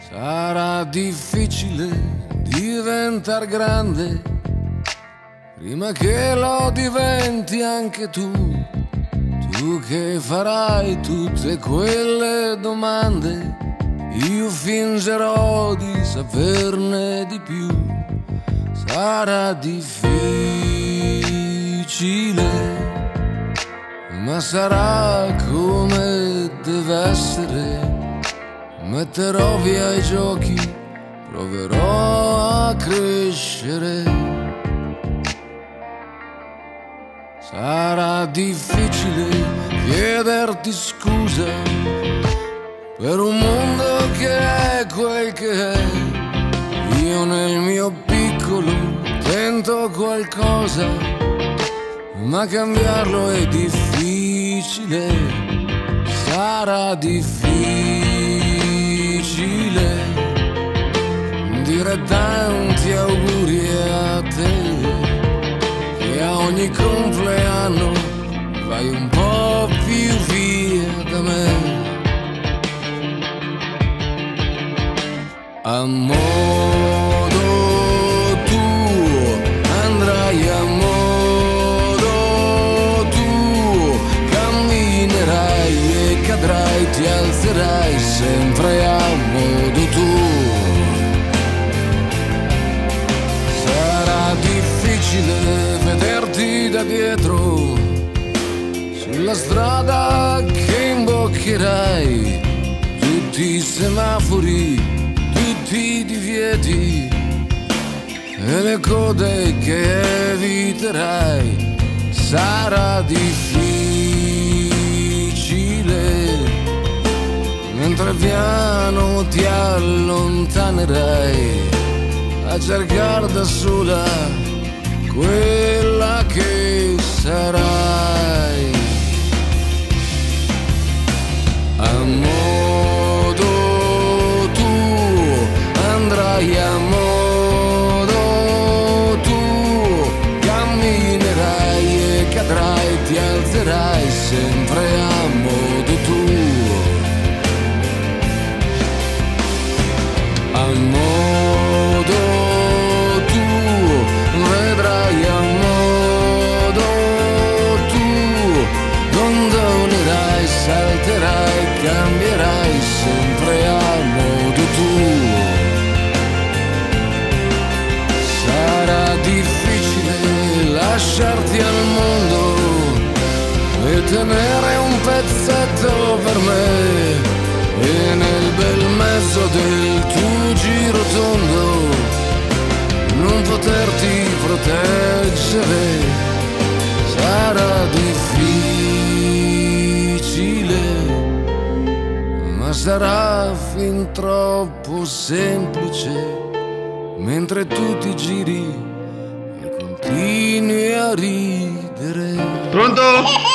Sarà difficile diventare grande prima che lo diventi anche tu. Tu che farai tutte quelle domande, io fingerò di saperne di più. Sarà difficile, ma sarà come deve essere Metterò via i giochi, proverò a crescere. Sarà difficile chiederti scusa per un mondo che è quel che è. Io nel mio piccolo tento qualcosa, ma cambiarlo è difficile. Sarà difficile dire tanti auguri a te e a ogni compleanno vai un po' più via da me. Sempre a modo tuo. difficile vederti da dietro sulla strada che imboccherai tutti i semafori, tutti i divieti e le code che eviterai. Sarà difficile mentre piano ti allontanerai a cercare da sola quella che sarai. Cambierai sempre a modo tuo. Sarà difficile lasciarti al mondo e tenere un pezzetto per me. E nel bel mezzo del tuo giro tondo non poterti proteggere sarà fin troppo semplice mentre tu ti giri e continui a ridere. Pronto?